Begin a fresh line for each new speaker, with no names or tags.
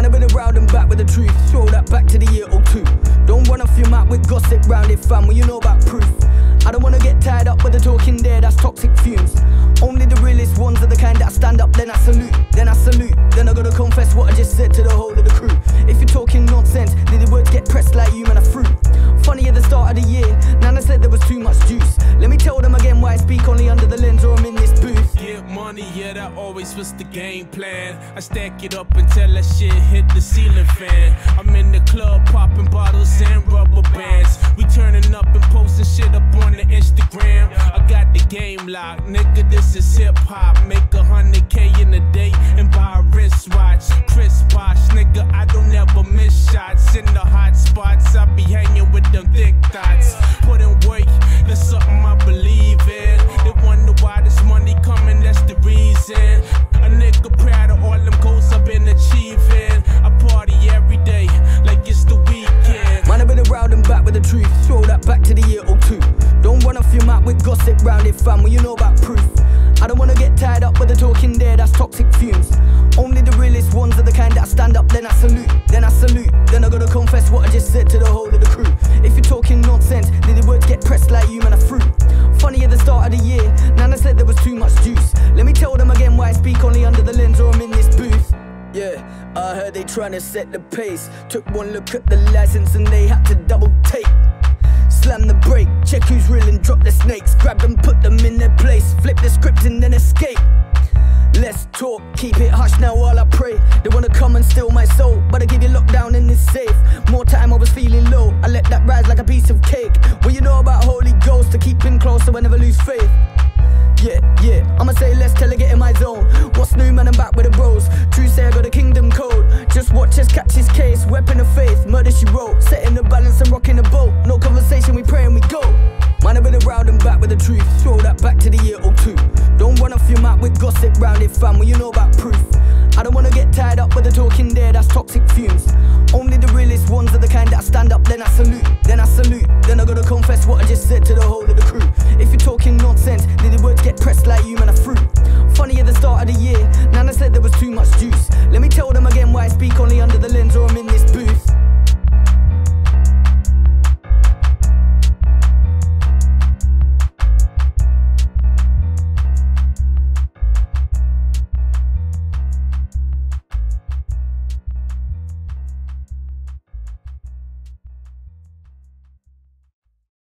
Man, I've been around and back with the truth. Throw that back to the year 02. Don't run off your mouth with gossip round it, fam. When you know about proof. I don't wanna get tied up with the talking there, that's toxic fumes. Only the realest ones are the kind that stand up, then I salute, then I salute. Then I gotta confess what I just said to the whole
always was the game plan. I stack it up until that shit hit the ceiling fan. I'm in the club popping bottles and rubber bands. We turning up and posting shit up on the Instagram. I got the game locked, nigga. This is hip hop. Make a hundred K in a day and buy a wristwatch. Chris Bosh, nigga. I don't ever miss shots in the
fam. When you know about proof. I don't wanna get tied up with the talking there, that's toxic fumes. Only the realest ones are the kind that I stand up, then I salute, then I salute. Then I gotta confess what I just said to the whole of the crew. If you're talking nonsense, then the words get pressed like you, man, a fruit. Funny at the start of the year, Nana said there was too much juice. Let me tell them again why I speak only under the lens or I'm in this booth. Yeah, I heard they tryna set the pace. Took one look at the license and they had to double take. Slam the brake, check drop the snakes. Grab them, put them in their place. Flip the script and then escape. Let's talk, keep it hush now while I pray. They wanna come and steal my soul, but I give you lockdown in this safe. More time I was feeling low, I let that rise like a piece of cake. What you know about Holy Ghost to keep him close so I never lose faith. Yeah, yeah, I'ma say less till I get in my zone. What's new, man? I'm back with the bros. True say I got a kingdom code. Just watch us catch his case. Weapon of faith, murder she wrote. Set him fam, well you know about proof. I don't wanna get tied up with the talking there, that's toxic fumes.